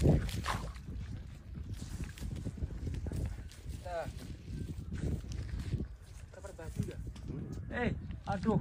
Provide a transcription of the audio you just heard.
Kita Terbagi? Eh, aduh.